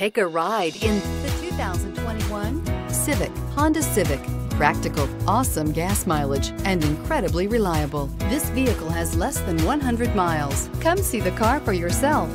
Take a ride in the 2021 Civic, Honda Civic. Practical, awesome gas mileage, and incredibly reliable. This vehicle has less than 100 miles. Come see the car for yourself.